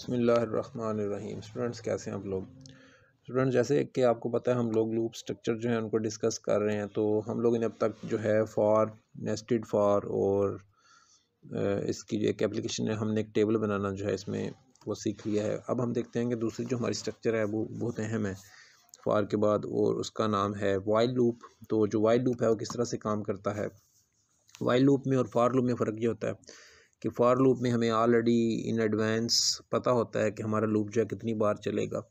बसमीम स्टूडेंट्स, कैसे हैं आप लोग? स्टूडेंट्स, जैसे कि आपको पता है, हम लोग लूप स्ट्रक्चर जो है, उनको डिस्कस कर रहे हैं तो हम लोग ने अब तक जो है फॉर नेस्टेड फॉर और इसकी जो एक एप्लीकेशन है, हमने एक टेबल बनाना जो है, इसमें वो सीख लिया है। अब हम देखते हैं कि दूसरी जो हमारी स्ट्रक्चर है, वो बहुत अहम है फॉर के बाद और उसका नाम है वाइल्ड लूप तो जो वाइल्ड लूप है, वो किस तरह से काम करता है? वाइल्ड लूप में और फॉर लूप में फ़र्क ये होता है कि फॉर लूप में हमें ऑलरेडी इन एडवांस पता होता है कि हमारा लूप जो है कितनी बार चलेगा।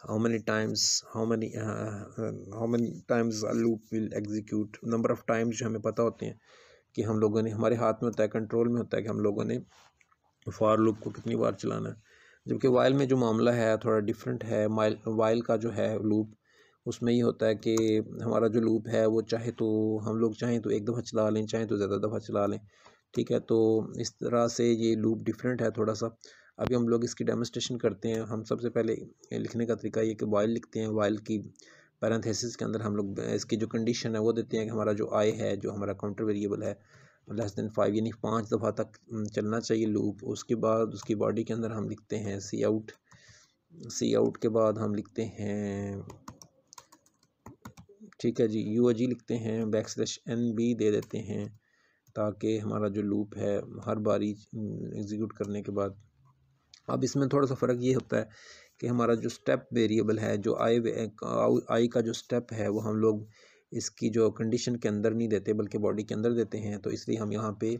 How many times how many how many times loop will execute number of times जो हमें पता होते हैं कि हम लोगों ने, हमारे हाथ में होता है कंट्रोल में होता है कि हम लोगों ने फॉर लूप को कितनी बार चलाना है। जबकि वाइल में जो मामला है, थोड़ा डिफरेंट है। माइल वाइल का जो है लूप उसमें ये होता है कि हमारा जो लूप है, वो चाहे तो हम लोग चाहें तो एक दफ़ा चला लें, चाहें तो ज़्यादा दफ़ा चला लें। ठीक है? तो इस तरह से ये लूप डिफरेंट है थोड़ा सा अभी हम लोग इसकी डेमोस्ट्रेशन करते हैं। हम सबसे पहले लिखने का तरीका ये कि वाइल लिखते हैं। वाइल की पैरेंथेसिस के अंदर हम लोग, इसकी जो कंडीशन है वो देते हैं कि हमारा जो आई है, जो हमारा काउंटर वेरिएबल है लेस देन फाइव यानी पाँच दफ़ा तक चलना चाहिए लूप। उसके बाद, उसकी बॉडी के अंदर हम लिखते हैं सी आउट सी आउट के बाद हम लिखते हैं, ठीक है जी यू जी लिखते हैं। बैक स्लैश एन बी दे देते हैं। ताकि हमारा जो लूप है, हर बारी एग्जीक्यूट करने के बाद। अब इसमें थोड़ा सा फ़र्क ये होता है कि हमारा जो स्टेप वेरिएबल है, जो आई आई का जो स्टेप है, वो हम लोग इसकी जो कंडीशन के अंदर नहीं देते, बल्कि बॉडी के अंदर देते हैं। तो इसलिए हम यहाँ पे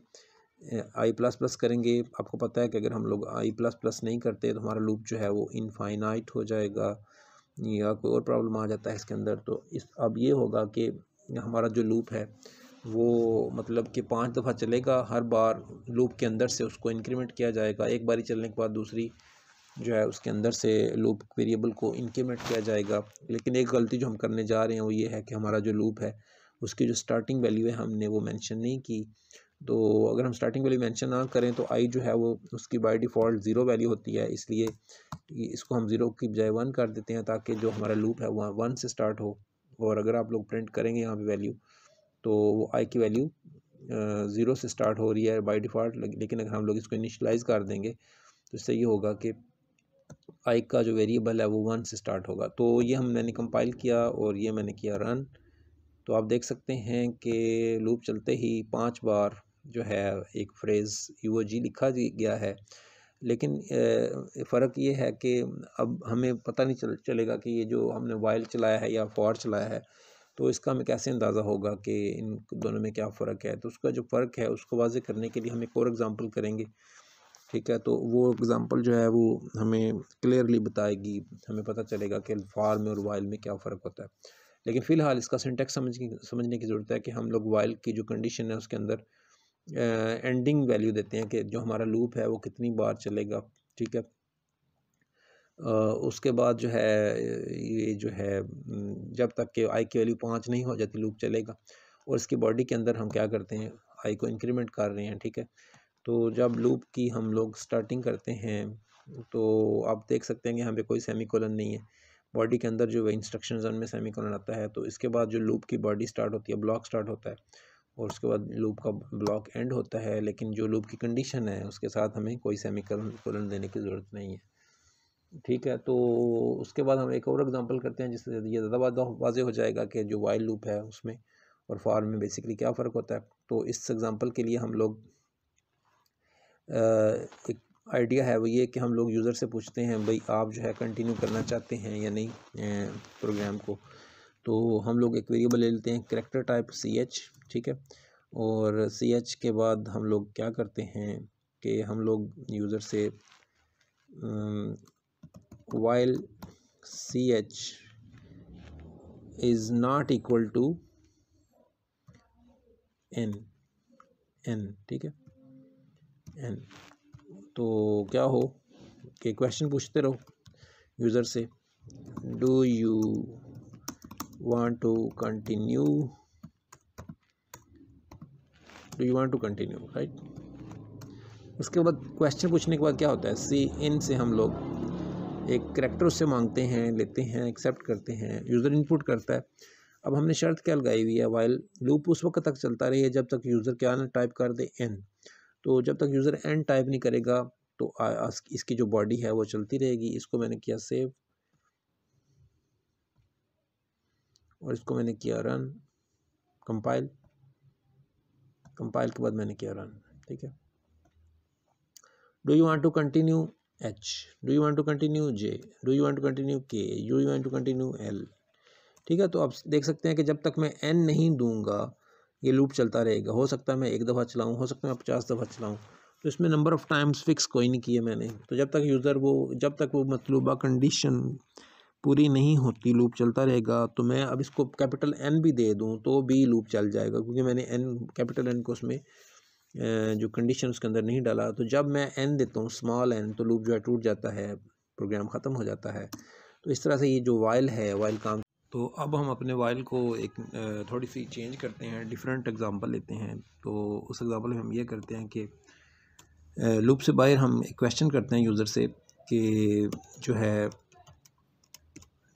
आई प्लस प्लस करेंगे। आपको पता है कि अगर हम लोग आई प्लस प्लस नहीं करते तो हमारा लूप जो है, वो इनफाइनाइट हो जाएगा। या कोई और प्रॉब्लम आ जाता है इसके अंदर। तो इस, अब ये होगा कि हमारा जो लूप है वो मतलब कि पाँच दफ़ा चलेगा, हर बार लूप के अंदर से उसको इंक्रीमेंट किया जाएगा। एक बारी चलने के बाद दूसरी जो है उसके अंदर से लूप वेरिएबल को इंक्रीमेंट किया जाएगा। लेकिन एक गलती जो हम करने जा रहे हैं वो ये है कि हमारा जो लूप है, उसकी जो स्टार्टिंग वैल्यू है हमने वो मेंशन नहीं की। तो अगर हम स्टार्टिंग वैल्यू मेंशन ना करें तो आई जो है वो उसकी बाय डिफ़ॉल्ट ज़ीरो वैल्यू होती है। इसलिए इसको हम ज़ीरो की बजाय वन कर देते हैं ताकि जो हमारा लूप है वह वन से स्टार्ट हो। और अगर आप लोग प्रिंट करेंगे यहाँ पे वैल्यू तो वो आई की वैल्यू ज़ीरो से स्टार्ट हो रही है बाई डिफ़ॉल्ट लेकिन अगर हम लोग इसको इनिशलाइज कर देंगे तो इससे ये होगा कि आई का जो वेरिएबल है वो वन से स्टार्ट होगा। तो ये हम मैंने कंपाइल किया और ये मैंने किया रन तो आप देख सकते हैं कि लूप चलते ही पाँच बार जो है एक फ्रेज़ यू जी लिखा गया है। लेकिन फ़र्क ये है कि अब हमें पता नहीं चल, चलेगा कि ये जो हमने वाइल चलाया है या फॉर चलाया है तो इसका हमें कैसे अंदाज़ा होगा कि इन दोनों में क्या फ़र्क है? तो उसका जो फ़र्क है, उसको वाजे करने के लिए हम एक और एग्ज़ाम्पल करेंगे, ठीक है? तो वो एग्ज़ाम्पल जो है, वो हमें क्लियरली बताएगी, हमें पता चलेगा कि फार में और वाइल में क्या फ़र्क होता है। लेकिन फ़िलहाल इसका सिंटेक्स समझ समझने की ज़रूरत है कि हम लोग वाइल की जो कंडीशन है, उसके अंदर एंडिंग वैल्यू देते हैं कि जो हमारा लूप है, वो कितनी बार चलेगा, ठीक है? उसके बाद जो है, ये जो है जब तक कि आई की वैल्यू पाँच नहीं हो जाती, लूप चलेगा। और इसकी बॉडी के अंदर हम क्या करते हैं, आई को इंक्रीमेंट कर रहे हैं, ठीक है? तो जब लूप की हम लोग स्टार्टिंग करते हैं तो आप देख सकते हैं कि यहाँ पे कोई सेमी कोलन नहीं है। बॉडी के अंदर जो है इंस्ट्रक्शन में सेमी कोलन आता है। तो इसके बाद जो लूप की बॉडी स्टार्ट होती है, ब्लॉक स्टार्ट होता है। और उसके बाद लूप का ब्लॉक एंड होता है, लेकिन जो लूप की कंडीशन है, उसके साथ हमें कोई सेमी कोलन देने की ज़रूरत नहीं है। ठीक है तो उसके बाद हम एक और एग्जांपल करते हैं, जिससे ये ज़्यादा वाजे हो जाएगा कि जो वाइल लूप है उसमें और फॉर में बेसिकली क्या फ़र्क होता है। तो इस एग्ज़ाम्पल के लिए हम लोग एक आइडिया है वो ये कि हम लोग यूज़र से पूछते हैं, भाई, आप जो है कंटिन्यू करना चाहते हैं या नहीं प्रोग्राम को? तो हम लोग एक वेरिएबल ले लेते हैं करेक्टर टाइप सी एच ठीक है? और सी एच के बाद हम लोग क्या करते हैं कि हम लोग यूज़र से while ch is not equal to n n, ठीक है? N. तो क्या हो? कि क्वेश्चन पूछते रहो यूज़र से। Do you want to continue do you want to continue right उसके बाद क्वेश्चन पूछने के बाद क्या होता है? सी इन से हम लोग एक करेक्टर उससे मांगते हैं, लेते हैं एक्सेप्ट करते हैं यूज़र इनपुट करता है। अब हमने शर्त क्या लगाई हुई है? वाइल लूप उस वक्त तक चलता रही है जब तक यूज़र क्या ना टाइप कर दे एन तो जब तक यूज़र एन टाइप नहीं करेगा तो इसकी जो बॉडी है वो चलती रहेगी। इसको मैंने किया सेव और इसको मैंने किया रन कंपाइल कंपाइल के बाद मैंने किया रन ठीक है? Do you want to continue H do you want to continue J do you want to continue K do you want to continue L ठीक है तो आप देख सकते हैं कि जब तक मैं एन नहीं दूँगा, ये लूप चलता रहेगा। हो सकता है मैं एक दफ़ा चलाऊँ, हो सकता है मैं पचास दफ़ा चलाऊँ। तो इसमें नंबर ऑफ़ टाइम्स फिक्स कोई नहीं किए मैंने। तो जब तक यूज़र वो, जब तक वो मतलूबा कंडीशन पूरी नहीं होती लूप चलता रहेगा तो मैं अब इसको कैपिटल एन भी दे दूँ तो भी लूप चल जाएगा, क्योंकि मैंने एन कैपिटल एन को उसमें जो कंडीशन उसके अंदर नहीं डाला तो जब मैं एन देता हूँ स्मॉल एन तो लूप जो है टूट जाता है प्रोग्राम ख़त्म हो जाता है। तो इस तरह से ये जो वाइल है वाइल काम तो अब हम अपने वाइल को एक थोड़ी सी चेंज करते हैं डिफरेंट एग्जांपल लेते हैं। तो उस एग्जांपल में हम ये करते हैं कि लूप से बाहर हम एक क्वेश्चन करते हैं यूज़र से कि जो है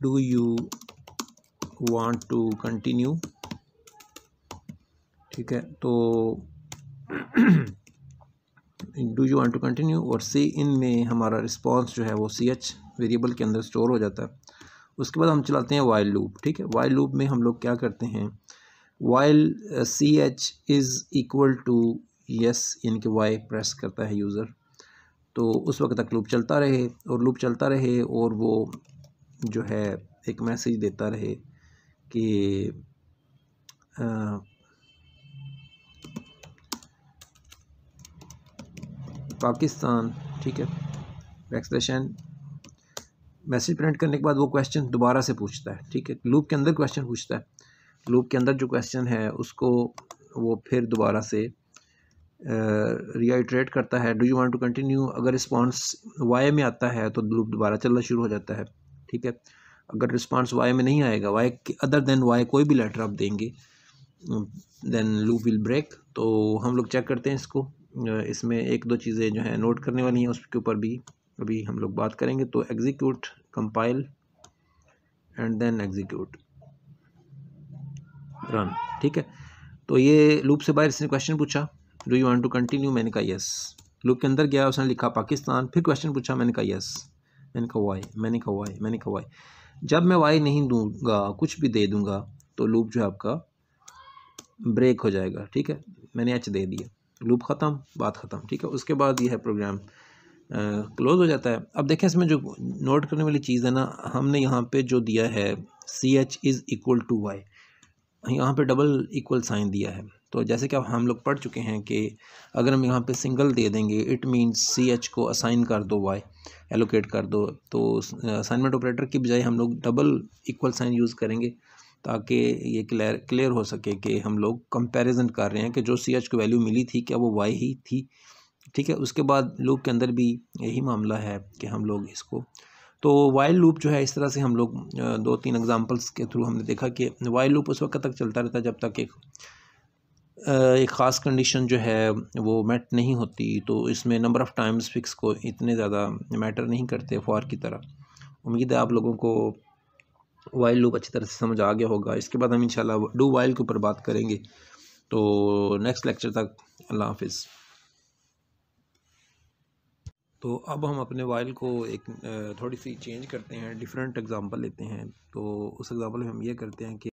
do you want to continue ठीक है तो do you want to continue और सी इन में हमारा रिस्पॉन्स जो है वो सी एच वेरिएबल के अंदर स्टोर हो जाता है। उसके बाद हम चलाते हैं वाइल लूप ठीक है? वाइल लूप में हम लोग क्या करते हैं? While C H is equal to yes यानी कि वाई प्रेस करता है यूज़र तो उस वक्त तक लूप चलता रहे और लूप चलता रहे और वो जो है एक मैसेज देता रहे कि पाकिस्तान, ठीक है? वैक्सीनेशन मैसेज प्रिंट करने के बाद वो क्वेश्चन दोबारा से पूछता है, ठीक है? लूप के अंदर क्वेश्चन पूछता है। लूप के अंदर जो क्वेश्चन है, उसको वो फिर दोबारा से रियाइट्रेट करता है। Do you want to continue अगर रिस्पांस वाई में आता है तो लूप दोबारा चलना शुरू हो जाता है, ठीक है? अगर रिस्पांस वाई में नहीं आएगा वाई अदर देन वाई कोई भी लेटर आप देंगे देन लूप विल ब्रेक तो हम लोग चेक करते हैं इसको। इसमें एक दो चीज़ें जो हैं नोट करने वाली हैं उसके ऊपर भी अभी हम लोग बात करेंगे। तो execute compile and then execute run ठीक है? तो ये लूप से बाहर इसने क्वेश्चन पूछा do you want to continue मैंने कहा यस लूप के अंदर गया, उसने लिखा, पाकिस्तान. फिर क्वेश्चन पूछा, मैंने कहा यस मैंने कहा वाई मैंने कहा वाई मैंने कहा वाई जब मैं वाई नहीं दूँगा, कुछ भी दे दूँगा तो लूप जो है आपका ब्रेक हो जाएगा, ठीक है? मैंने एच दे दिया। लूप ख़त्म, बात ख़त्म, ठीक है? उसके बाद यह प्रोग्राम क्लोज़ हो जाता है। अब देखें इसमें जो नोट करने वाली चीज़ है ना, हमने यहाँ पे जो दिया है C H is equal to Y यहाँ पे डबल इक्वल साइन दिया है। तो जैसे कि अब हम लोग पढ़ चुके हैं कि अगर हम यहाँ पे सिंगल दे देंगे इट मींस सी एच को असाइन कर दो वाई एलोकेट कर दो तो असाइनमेंट ऑपरेटर की बजाय हम लोग डबल इक्वल साइन यूज़ करेंगे। ताकि ये क्लियर क्लियर हो सके कि हम लोग कंपैरिजन कर रहे हैं कि जो सी एच को वैल्यू मिली थी, क्या वो वाई ही थी? ठीक है, उसके बाद लूप के अंदर भी यही मामला है कि हम लोग इसको तो वाइल लूप जो है, इस तरह से हम लोग दो तीन एग्जांपल्स के थ्रू हमने देखा कि वाइल लूप उस वक्त तक चलता रहता जब तक एक एक ख़ास कंडीशन जो है, वो मैट नहीं होती तो इसमें नंबर ऑफ़ टाइम्स फिक्स को इतने ज़्यादा मैटर नहीं करते फॉर की तरह। उम्मीद है आप लोगों को वाइल लूप अच्छी तरह से समझ आ गया होगा। इसके बाद हम इंशाल्लाह डू वाइल के ऊपर बात करेंगे। तो नेक्स्ट लेक्चर तक अल्लाह हाफिज़। तो अब हम अपने वाइल को एक थोड़ी सी चेंज करते हैं डिफरेंट एग्जांपल लेते हैं। तो उस एग्जांपल में हम ये करते हैं कि